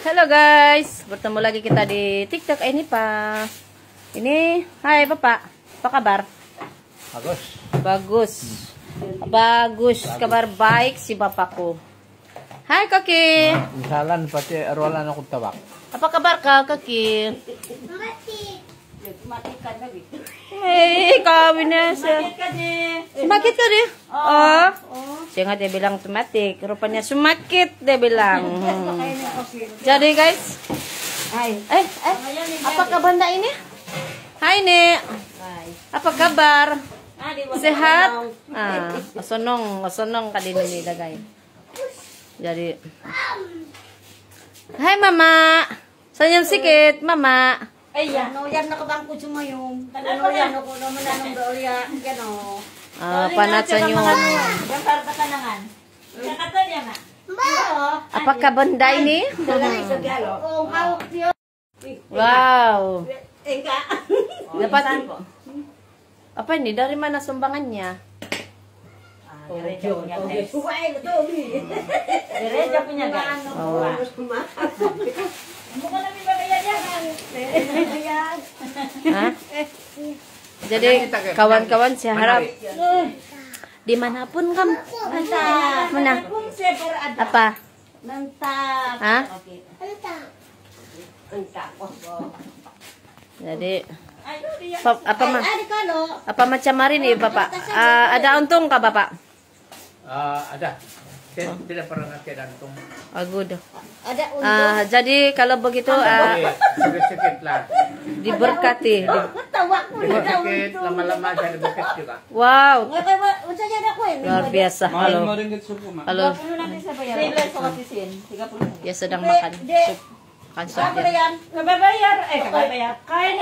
Halo guys, bertemu lagi kita di TikTok Eh, ini pa. Ini, hai Bapak. Apa kabar? Bagus. Bagus. Bagus, kabar baik si bapakku. Hai Kaki. Misalan pati ako tabak. Apa kabar kau Kaki? Hei, kawin na siya. Sumakit ka dia. Oh. Siya nga dia bilang tumatik. Rupanya sumakit dia bilang. Hmm. Jadi guys. Hai. Eh, eh. Apa benda ini? Hai, Nek. Apa kabar? Sehat? Ah, masonong, masonong ka din ni dagay. Jadi Hai Mama. Senyum sikit, Mama. Yan. No, yan nakabangko sumayong. Ano yan, ako naman anong doolya. Yan o. Ah, panat yan na. Apakah benda ini? Sa. Wow. Dapat apa ini? Dari mana sumbangannya? Ito. Diretso punya. Oh. Hah? Jadi kawan-kawan saya harap di mana pun kamu mana? Ada. apa? Nantak. Hah? Jadi Ayo, dia. pa- apa ma? apa macam hari ini bapak? Ah, ada untung kah bapak? Ah, ada. Saya tidak pernah ngasih dantung. oh, good Ada untuk. Ah, jadi kalau begitu lah. diberkati. Di- Sakit, lama-lama jadi bukit juga. wow. Luar biasa. Halo. halo. Dia sedang makan sup. Makan sup.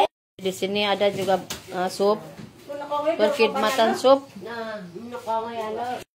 Eh, di sini ada juga ah, sup. Berkhidmatan sup. Na, nakawin.